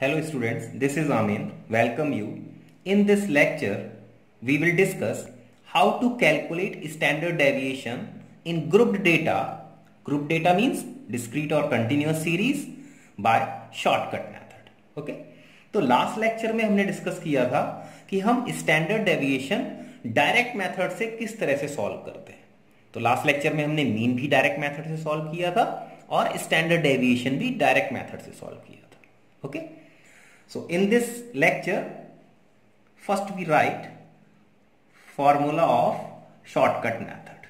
Hello students, this is Amin. Welcome you. In this lecture, we will discuss how to calculate standard deviation in grouped data. Group data means discrete or continuous series by shortcut method. Okay? तो last lecture में हमने discuss किया था कि हम standard deviation direct method से किस तरह से सॉल्व करते हैं तो लास्ट लेक्चर में हमने मीन भी डायरेक्ट मेथड से सॉल्व किया था और स्टैंडर्ड डेविएशन भी डायरेक्ट मेथड से सॉल्व किया था okay so in this lecture first we write formula of shortcut method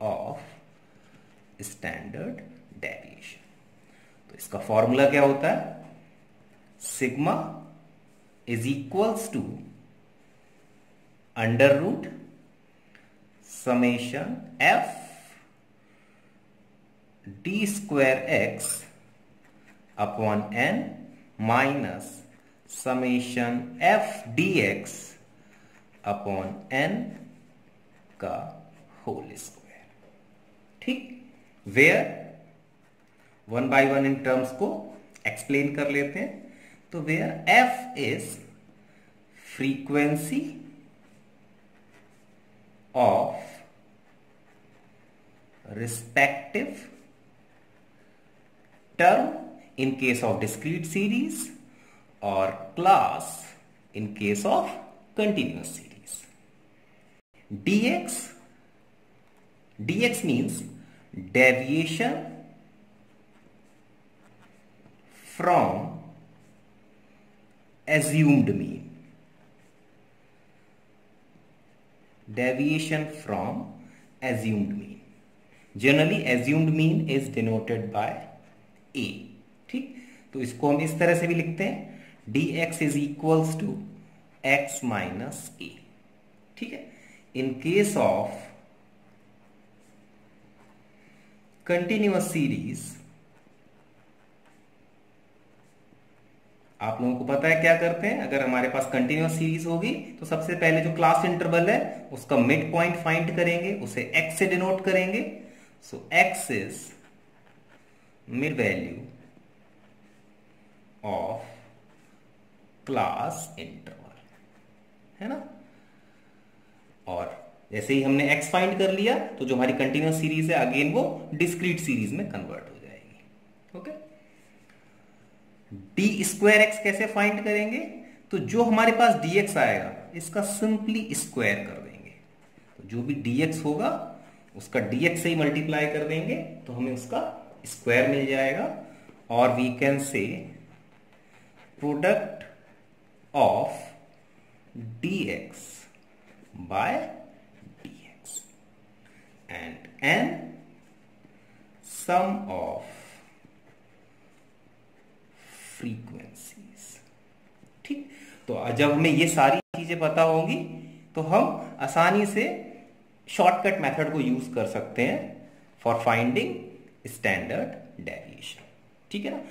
of standard deviation तो इसका फॉर्मूला क्या होता है? Sigma is equals to under root summation D square X upon N minus summation F D X upon N का whole square ठीक? Where one by one in terms को explain कर लेते हैं। तो where F is frequency of respective term in case of discrete series or class in case of continuous series. dx dx means deviation from assumed mean deviation from assumed mean generally assumed mean is denoted by a, ठीक? तो इसको हम इस तरह से भी लिखते हैं, dx is equals to x minus a, ठीक है? In case of continuous series, आप लोगों को पता है क्या करते हैं? अगर हमारे पास कंटिन्यूस सीरीज़ होगी तो सबसे पहले जो क्लास इंटरवल है, उसका मिड पॉइंट फाइंड करेंगे, उसे एक्स से डिनोट करेंगे। So X is mid value of class interval है ना? और जैसे ही हमने एक्स फाइंड कर लिया तो जो हमारी कंटिन्यूस सीरीज़ है अगेन वो डिस्क्रीट सीरीज़ में कन्वर्ट हो जाएगी ओके डी स्क्वायर एक्स कैसे फाइंड करेंगे? तो जो हमारे पास dx आएगा, इसका सिंपली स्क्वायर कर देंगे। तो जो भी dx होगा, उसका dx से ही मल्टीप्लाई कर देंगे तो हमें उसका स्क्वायर मिल जाएगा और we can say product of D X by D X and n sum of frequencies ठीक? तो जब हमें ये सारी चीज़ें पता होंगी तो हम आसानी से शॉर्टकट मेथड को यूज़ कर सकते हैं फॉर फाइंडिंग स्टैंडर्ड डेविएशन ठीक है ना?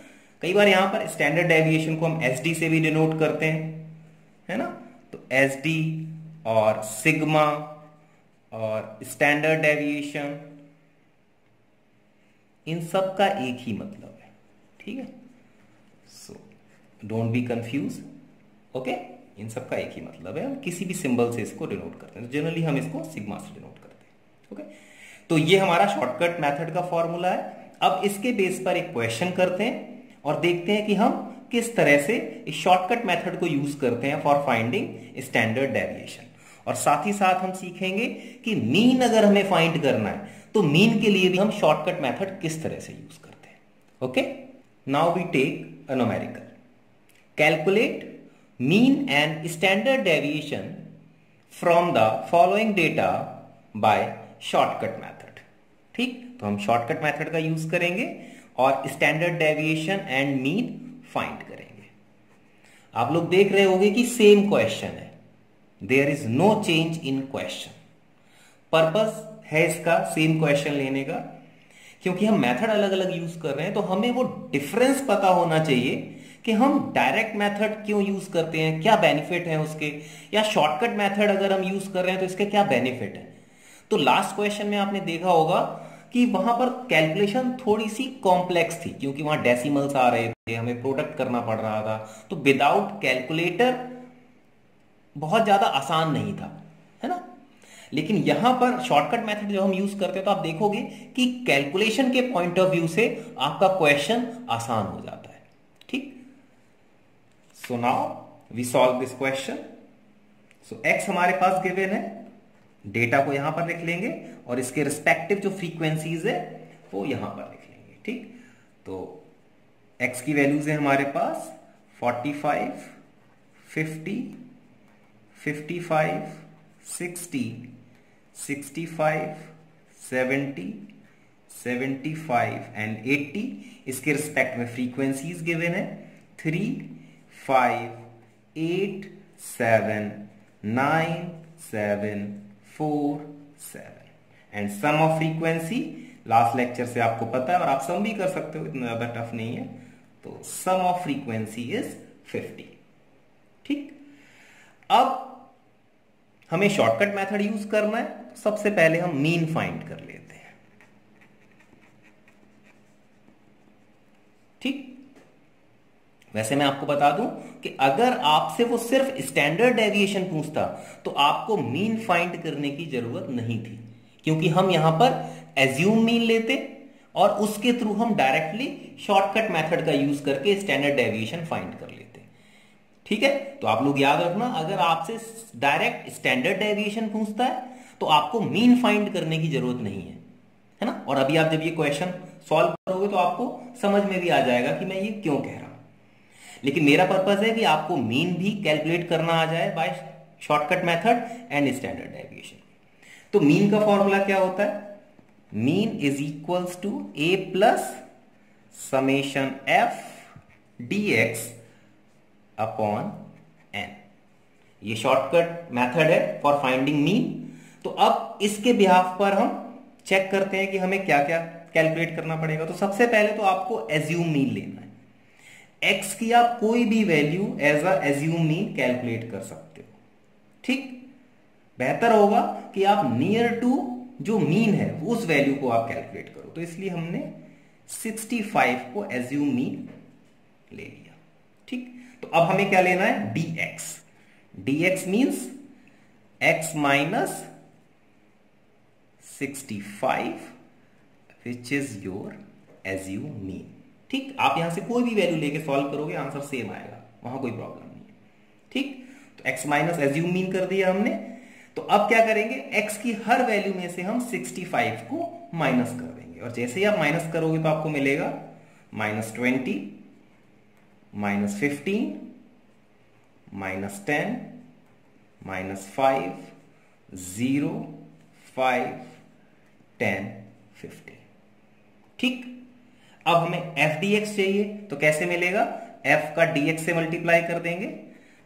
कई बार यहाँ पर स्टैंडर्ड डेविएशन को हम एसडी से भी डिनोट करते हैं, है ना? तो एसडी और सिग्मा और स्टैंडर्ड डेविएशन इन सब का एक ही मतलब है। ठीक है? So don't be confuse okay इन सब का एक ही मतलब है। हम किसी भी सिंबल से इसको डिनोट करते हैं। जनरली हम इसको सिग्मा से डिनोट करते हैं ओके तो ये हमारा शॉर्टकट मेथड का फॉर्मूला है अब इसके बेस पर एक क्वेश्चन करते हैं और देखते हैं कि हम किस तरह से इस शॉर्टकट मेथड को यूज़ करते हैं फॉर फाइंडिंग स्टैंडर्ड डेविएशन और साथ ही साथ हम सीखेंगे कि मीन अगर हमें फाइंड करना है तो मीन के लिए भी हम शॉर्टकट मेथड किस तरह से यूज़ करते हैं okay now we take numerical. Calculate mean and standard deviation from the following data by shortcut method. ठीक? तो हम शॉर्टकट मेथड का यूज़ करेंगे और standard deviation and mean find करेंगे। आप लोग देख रहे होंगे कि सेम क्वेश्चन है। There is no change in question purpose है इसका सेम क्वेश्चन लेने का। क्योंकि हम मेथड अलग अलग यूज़ कर रहे हैं तो हमें वो डिफरेंस पता होना चाहिए कि हम डायरेक्ट मेथड क्यों यूज़ करते हैं, क्या बेनिफिट है उसके। या शॉर्टकट मेथड अगर हम यूज़ कर रहे हैं तो इसके क्या बेनिफिट है। तो लास्ट क्वेश्चन में आपने देखा होगा कि वहाँ पर कैलकुलेशन थोड़ी सी कॉम्प्लेक्स थी, क्योंकि वहाँ डेसिमल्स आ रहे थे, हमें प्रोडक्ट करना पड़ रहा था। तो विदाउट कैलकुलेटर बहुत ज़्यादा आसान नहीं था, है ना? लेकिन यहाँ पर शॉर्टकट मेथड जो हम यूज़ करते हैं तो आप देखोगे कि कैलकुलेशन के पॉइंट ऑफ़ व्यू से आपका क्वेश्चन आसान हो जाता है, ठीक? So now we solve this question so X हमारे पास गिवन है डेटा को यहाँ पर लिख लेंगे और इसके रिस्पेक्टिव जो फ्रीक्वेंसीज है वो यहाँ पर लिख लेंगे ठीक? तो x की वैल्यूज़ है हमारे पास 45, 50, 55, 60, 65, 70, 75 एंड 80 इसके रिस्पेक्ट में फ्रीक्वेंसीज गिवन है three five eight seven nine seven four seven and sum of frequency last lecture से आपको पता है और आप सम भी कर सकते हो, इतना ज़्यादा टफ नहीं है। तो सम ऑफ़ फ्रीक्वेंसी इज़ 50 ठीक? अब हमें शॉर्टकट मेथड यूज़ करना है। सबसे पहले हम मीन फाइंड कर लेते हैं ठीक वैसे मैं आपको बता दूँ कि अगर आपसे वो सिर्फ़ स्टैंडर्ड डेविएशन पूछता तो आपको मीन फाइंड करने की ज़रूरत नहीं थी। क्योंकि हम यहाँ पर एज्यूम मीन लेते और उसके थ्रू हम डायरेक्टली शॉर्टकट मेथड का यूज़ करके स्टैंडर्ड डेविएशन फाइंड कर लेते। ठीक है? तो आप लोग याद रखना, अगर आपसे डायरेक्ट स्टैंडर्ड डेविएशन पूछता है तो आपको मीन फाइंड करने की ज़रूरत नहीं है। है ना? और अभी आप जब ये क्वेश्चन सॉल्व करोगे तो आपको समझ में भी आ जाएगा कि मैं ये क्यों कह रहा हूँ। लेकिन मेरा पर्पज है कि आपको मीन भी कैलकुलेट करना आ जाए by shortcut method and standard deviation तो मीन का फॉर्मूला क्या होता है? Mean is equals to A plus summation F D X upon N ये शॉर्टकट मेथड है फॉर फाइंडिंग मीन तो अब इसके बिहाफ पर हम चेक करते हैं कि हमें क्या क्या कैलकुलेट करना पड़ेगा। तो सबसे पहले तो आपको एज्यूम मीन लेना है। एक्स की आप कोई भी value as a assume mean calculate कर सकते हो। ठीक? बेहतर होगा कि आप नियर टू जो मीन है, उस वैल्यू को आप कैलकुलेट करो। तो इसलिए हमने 65 को एज्यूम मीन ले लिया। ठीक? तो अब हमें क्या लेना है? D X D X means X minus sixty five which is your assume mean ठीक? आप यहाँ से कोई भी वैल्यू लेके सॉल्व करोगे आंसर सेम आएगा। वहाँ कोई प्रॉब्लम नहीं है। ठीक? तो x माइनस एज्यूम मीन कर दिया हमने। तो अब क्या करेंगे? x की हर वैल्यू में से हम 65 को माइनस कर देंगे। और जैसे ही आप माइनस करोगे तो आपको मिलेगा minus twenty minus fifteen minus ten minus five zero five ten fifty ठीक? अब हमें एफ़ डी एक्स चाहिए तो कैसे मिलेगा? एफ़ का डी एक्स से मल्टीप्लाई कर देंगे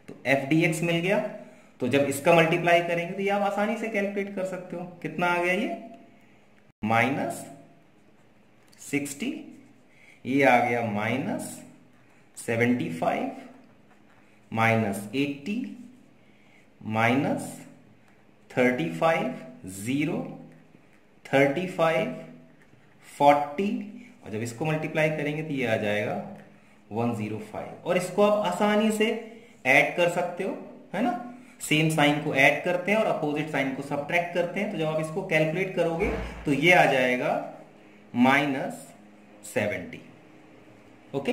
तो एफ़ डी एक्स मिल गया। तो जब इसका मल्टीप्लाई करेंगे तो ये आप आसानी से कैलकुलेट कर सकते हो। कितना आ गया ये? माइनस सिक्सटी, ये आ गया minus seventy five, minus eighty, minus thirty five, zero, thirty five, forty और जब इसको मल्टीप्लाई करेंगे तो ये आ जाएगा 105 और इसको आप आसानी से ऐड कर सकते हो, है ना? सेम साइन को ऐड करते हैं और अपोजिट साइन को सब्ट्रैक्ट करते हैं। तो जब आप इसको कैलकुलेट करोगे तो ये आ जाएगा माइनस सेवेंटी ओके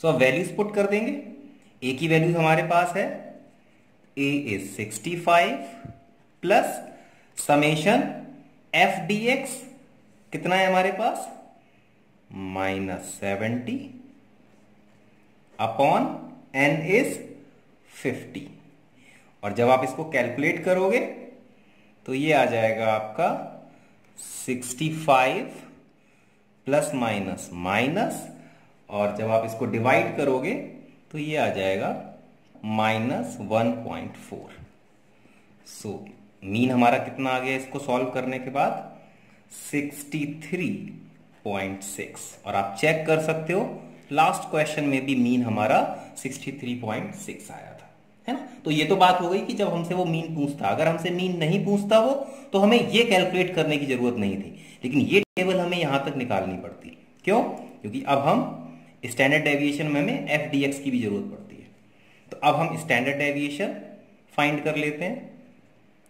सो अब वैल्यूज़ पुट कर देंगे। ए की वैल्यूज़ हमारे पास है। A is 65 plus summation F D X कितना है हमारे पास? Minus seventy upon N is fifty. और जब आप इसको कैलकुलेट करोगे तो ये आ जाएगा आपका sixty five plus minus minus. और जब आप इसको डिवाइड करोगे तो ये आ जाएगा minus one point four. So, mean हमारा कितना आ गया इसको सॉल्व करने के बाद? 63.6 और आप चेक कर सकते हो लास्ट क्वेश्चन में भी मीन हमारा 63.6 आया था, है ना? तो ये तो बात हो गई कि जब हमसे वो मीन पूछता, अगर हमसे मीन नहीं पूछता वो तो हमें ये कैलकुलेट करने की ज़रूरत नहीं थी। लेकिन ये टेबल हमें यहाँ तक निकालनी पड़ती। क्यों? क्योंकि अब हम स्टैंडर्ड डेविएशन में हमें एफ़ डी एक्स की भी ज़रूरत पड़ती है। तो अब हम स्टैंडर्ड डेविएशन फाइंड कर लेते हैं।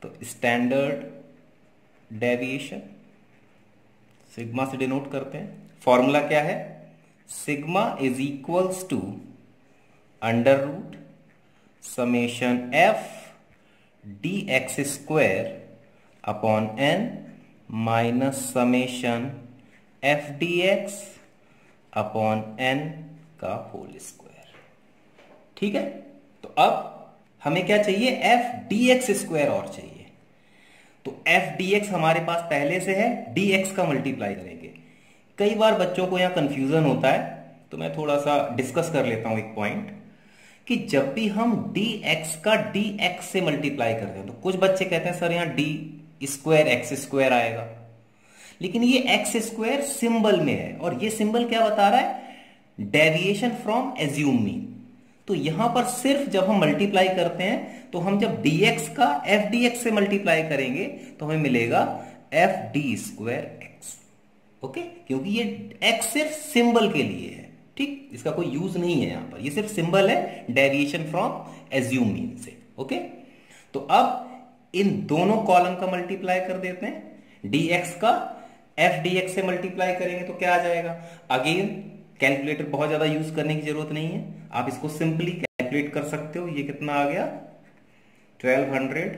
तो स्टैंडर्ड डेविएशन सिग्मा से डिनोट करते हैं। फॉर्मूला क्या है? Sigma is equals to under root summation F D X square upon N minus summation F D X upon N का होल स्क्वायर ठीक है? तो अब हमें क्या चाहिए? एफ़ डी एक्स स्क्वायर और चाहिए। तो एफ़ डी एक्स हमारे पास पहले से है डी एक्स का मल्टीप्लाई करेंगे। कई बार बच्चों को यहाँ कंफ्यूजन होता है तो मैं थोड़ा सा डिस्कस कर लेता हूँ एक पॉइंट कि जब भी हम डी एक्स का डी एक्स से मल्टीप्लाई करते हैं तो कुछ बच्चे कहते हैं, सर, यहाँ डी स्क्वायर एक्स स्क्वायर आएगा। लेकिन ये एक्स स्क्वायर सिंबल में है, और ये सिंबल क्या बता रहा है? डेविएशन फ्रॉम एज्यूम मीन तो यहाँ पर सिर्फ़ जब हम मल्टीप्लाई करते हैं तो हम जब dx का एफ़ एक्स से मल्टीप्लाई करेंगे तो हमें मिलेगा F D square X okay क्योंकि ये x सिर्फ़ सिंबल के लिए है। ठीक? इसका कोई यूज़ नहीं है यहाँ पर। ये सिर्फ़ सिंबल है डेविएशन फ्रॉम एज्यूम मीन से। ओके तो अब इन दोनों कॉलम का मल्टीप्लाई कर देते हैं। dx का एफ़ एक्स से मल्टीप्लाई करेंगे तो क्या आ जाएगा? अगेन कैलकुलेटर बहुत ज़्यादा यूज़ करने की ज़रूरत नहीं है। आप इसको सिंपली कैलकुलेट कर सकते हो। ये कितना आ गया? 1200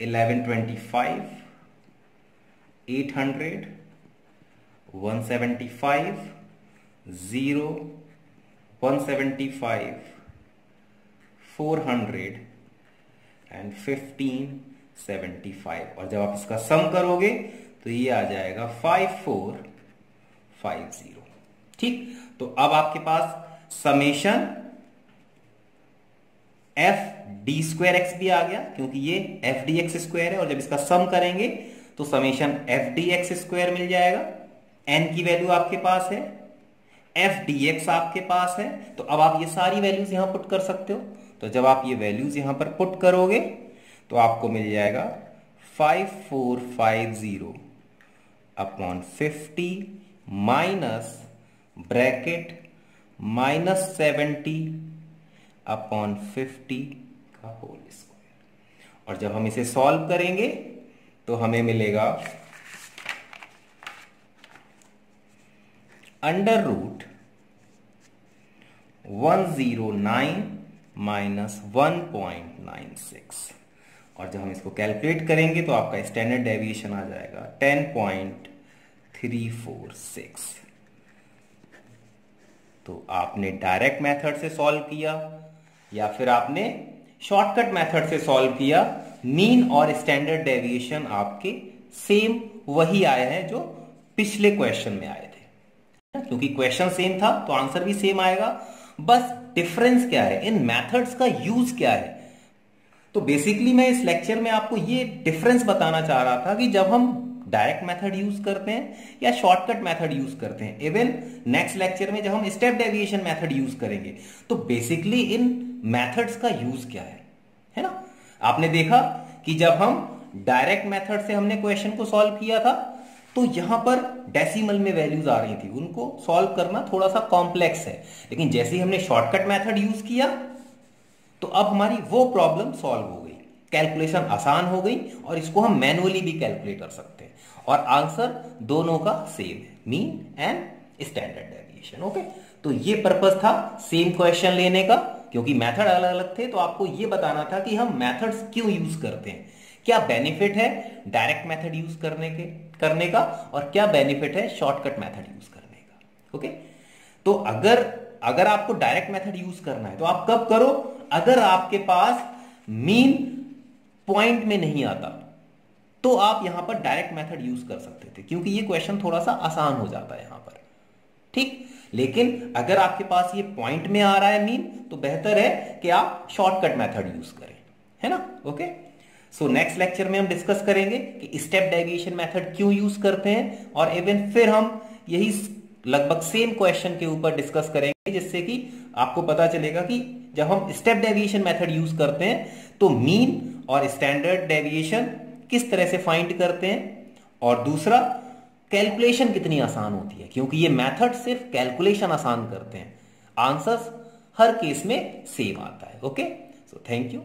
1125 800 175 0 175 400 एंड 1575 और जब आप इसका सम करोगे तो ये आ जाएगा 5450 ठीक? तो अब आपके पास summation F D square X भी आ गया, क्योंकि ये एफ़ डी एक्स स्क्वायर है, और जब इसका सम करेंगे तो summation F D X square मिल जाएगा। एन की वैल्यू आपके पास है एफ़ डी एक्स आपके पास है तो अब आप ये सारी वैल्यूज़ यहाँ पुट कर सकते हो। तो जब आप ये वैल्यूज़ यहाँ पर पुट करोगे तो आपको मिल जाएगा five four five zero upon fifty minus bracket minus seventy upon fifty का होल स्क्वायर। और जब हम इसे सॉल्व करेंगे तो हमें मिलेगा under root one zero nine minus one point nine six. और जब हम इसको कैलकुलेट करेंगे तो आपका स्टैंडर्ड डेविएशन आ जाएगा ten point three four six. तो आपने डायरेक्ट मेथड से सॉल्व किया, या फिर आपने शॉर्टकट मेथड से सॉल्व किया मीन और स्टैंडर्ड डेविएशन आपके सेम वही आए हैं जो पिछले क्वेश्चन में आए थे। क्योंकि क्वेश्चन सेम था तो आंसर भी सेम आएगा। बस डिफरेंस क्या है? इन मेथड्स का यूज़ क्या है? तो बेसिकली मैं इस लेक्चर में आपको ये डिफरेंस बताना चाह रहा था कि जब हम डायरेक्ट मेथड यूज़ करते हैं या शॉर्टकट मेथड यूज़ करते हैं। इवन नेक्स्ट लेक्चर में जब हम स्टेप डेविएशन मेथड यूज़ करेंगे तो बेसिकली इन मेथड्स का यूज़ क्या है? है ना? आपने देखा कि जब हम डायरेक्ट मेथड से हमने क्वेश्चन को सॉल्व किया था तो यहाँ पर डेसिमल में वैल्यूज़ आ रही थी। उनको सॉल्व करना थोड़ा सा कॉम्प्लेक्स है। लेकिन जैसे ही हमने शॉर्टकट मेथड यूज़ किया तो अब हमारी वो प्रॉब्लम सॉल्व हो गई। कैलकुलेशन आसान हो गई और इसको हम मैनुअली भी कैलकुलेट कर सकते हैं। और आंसर दोनों का same mean and standard deviation, okay? तो ये पर्पज था सेम क्वेश्चन लेने का, क्योंकि मेथड अलग अलग थे तो आपको ये बताना था कि हम मेथड्स क्यों यूज़ करते हैं। क्या बेनिफिट है डायरेक्ट मेथड यूज़ करने के, करने का, और क्या बेनिफिट है शॉर्टकट मेथड यूज़ करने का, ओके? तो अगर अगर आपको डायरेक्ट मेथड यूज़ करना है तो आप कब करो? अगर आपके पास मीन पॉइंट में नहीं आता तो आप यहाँ पर डायरेक्ट मेथड यूज़ कर सकते थे, क्योंकि ये क्वेश्चन थोड़ा सा आसान हो जाता है यहाँ पर। ठीक? लेकिन अगर आपके पास ये पॉइंट में आ रहा है मीन तो बेहतर है कि आप शॉर्टकट मेथड यूज़ करें। है ना? ओके सो नेक्स्ट लेक्चर में हम डिस्कस करेंगे कि स्टेप डेविएशन मेथड क्यों यूज़ करते हैं, और इवन फिर हम यही लगभग सेम क्वेश्चन के ऊपर डिस्कस करेंगे, जिससे कि आपको पता चलेगा कि जब हम स्टेप डेविएशन मेथड यूज़ करते हैं तो मीन और स्टैंडर्ड डेविएशन किस तरह से फाइंड करते हैं और दूसरा कैलकुलेशन कितनी आसान होती है, क्योंकि ये मेथड सिर्फ़ कैलकुलेशन आसान करते हैं। आंसर्स हर केस में सेम आता है ओके सो थैंक यू